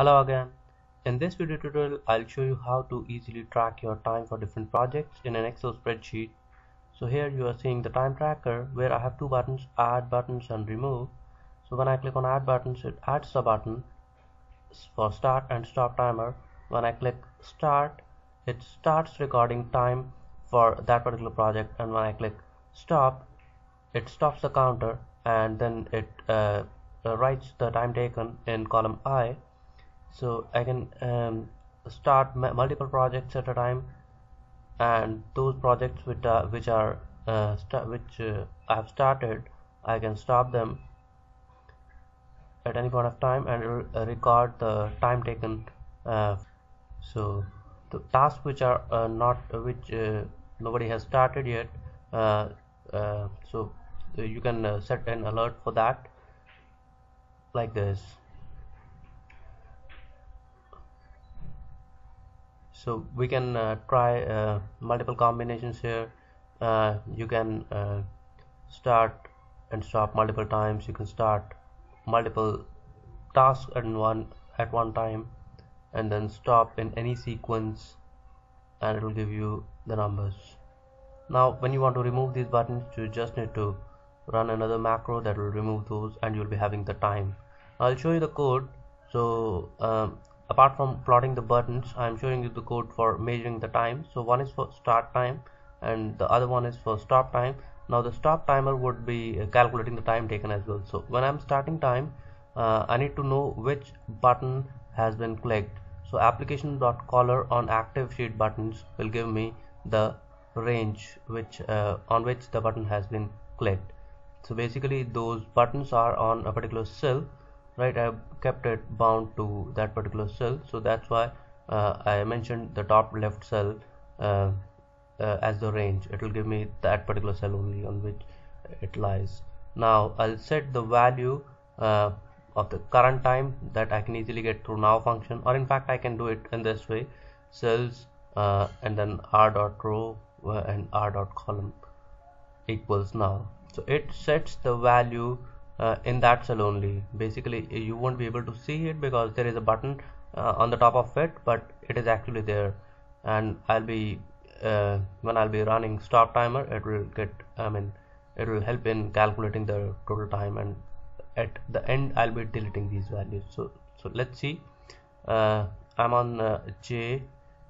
Hello again. In this video tutorial, I'll show you how to easily track your time for different projects in an Excel spreadsheet. So here you are seeing the time tracker where I have two buttons, add buttons and remove. So when I click on add buttons, it adds the button for start and stop timer. When I click start, it starts recording time for that particular project and when I click stop, it stops the counter and then it uh, writes the time taken in column I so I can um, start multiple projects at a time. And those projects which are which are uh, which uh, I have started I can stop them at any point of time and re uh, record the time taken uh, so the tasks which are uh, not which uh, nobody has started yet so you can set an alert for that like this so we can uh, try uh, multiple combinations here. Uh, you can uh, start and stop multiple times. You can start multiple tasks at one at one time and then stop in any sequence and it will give you the numbers. Now when you want to remove these buttons you just need to run another macro that will remove those and you'll be having the time. I'll show you the code. So um, apart from plotting the buttons I'm showing you the code for measuring the time. So one is for start time and the other one is for stop time. Now the stop timer would be uh, calculating the time taken as well. So when I'm starting time uh, I need to know which button has been clicked. So application.caller on active sheet buttons will give me the range which uh, on which the button has been clicked. So basically those buttons are on a particular cell right? I've kept it bound to that particular cell. So that's why uh, I mentioned the top left cell uh, uh, as the range. It will give me that particular cell only on which it lies. Now I'll set the value uh, of the current time that I can easily get through now function or in fact I can do it in this way. Cells uh, and then r dot row uh, and r dot column equals now so it sets the value uh, in that cell only. Basically you won't be able to see it because there is a button uh, on the top of it but it is actually there. And I'll be uh, when I'll be running stop timer it will get I mean it will help in calculating the total time and at the end I'll be deleting these values. So so let's see. Uh, I'm on uh, J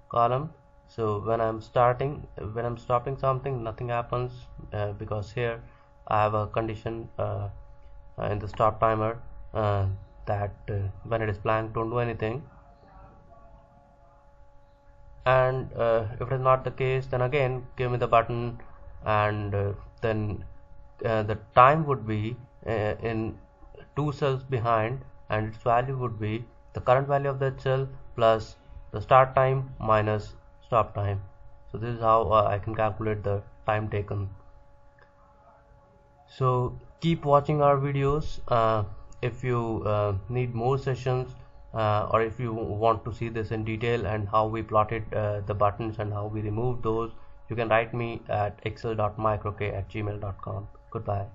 column. So when I'm starting when I'm stopping something nothing happens uh, because here I have a condition uh, in the stop timer uh, that uh, when it is blank don't do anything. And if it is not the case then again give me the button and then the time would be in two cells behind and its value would be the current value of that cell plus the start time minus stop time. So this is how uh, I can calculate the time taken. So keep watching our videos uh, if you uh, need more sessions uh, or if you want to see this in detail and how we plotted uh, the buttons and how we removed those you can write me at excel.microk at gmail.com goodbye